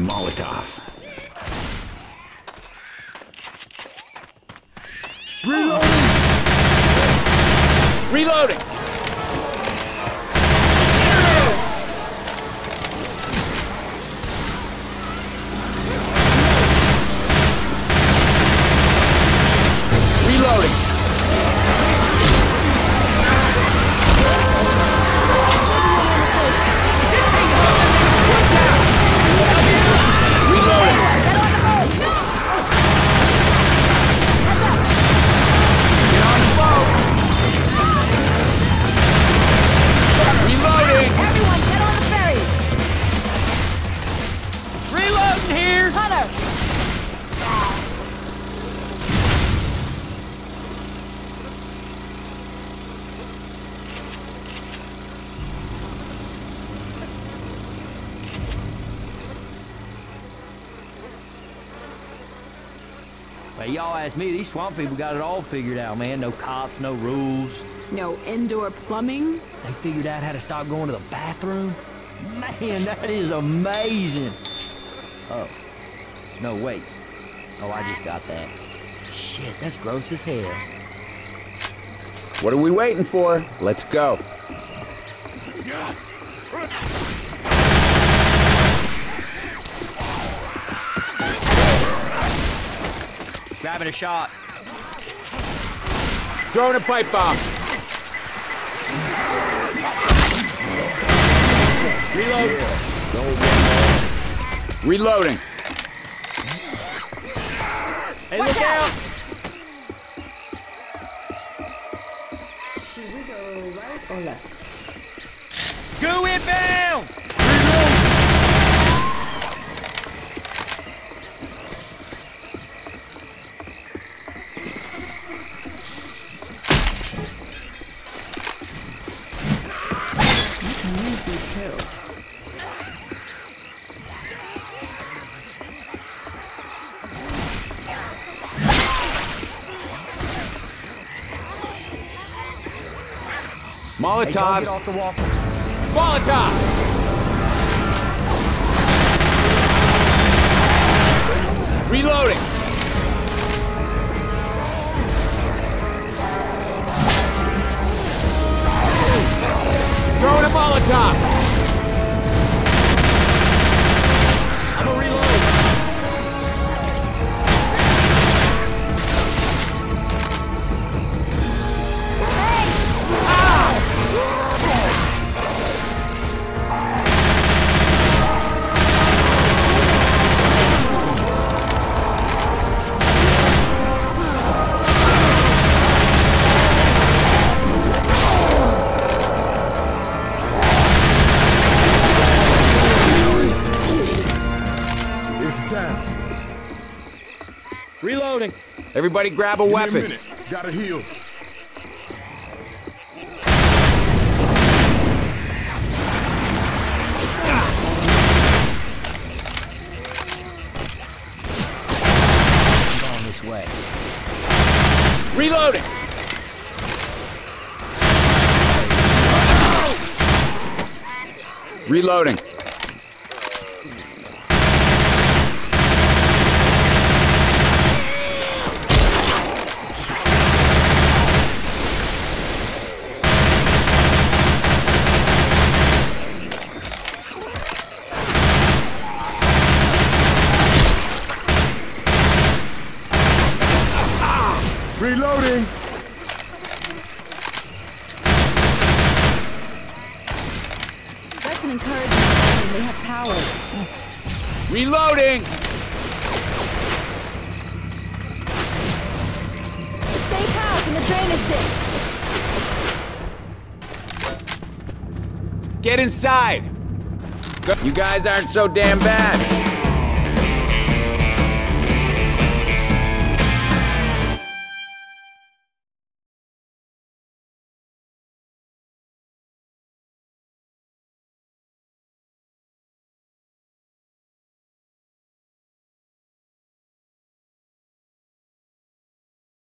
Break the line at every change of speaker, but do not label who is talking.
Molotov.
Reloading! Reloading! Reloading here!
Hunter!
Hey, y'all ask me, these swamp people got it all figured out, man. No cops, no rules.
No indoor plumbing?
They figured out how to stop going to the bathroom. Man, that is amazing. Oh. No, wait. Oh, I just got that. Shit, that's gross as hell.
What are we waiting for? Let's go.
Grabbing a shot.
Throwing a pipe bomb.
Reload!
Reloading.
Hey, look out!
Should we go right or left?
Go inbound!
Hey, don't get
Molotovs.
off the wall.
Molotov!
Down.
Reloading.
Everybody grab a
Give me a
weapon.
minute. Gotta heal.
Going this way.
Reloading.
Reloading.
Reloading.
That's an encouraging sign. They have power.
Reloading.
Safe house in the drainage ditch.
Get inside. You guys aren't so damn bad.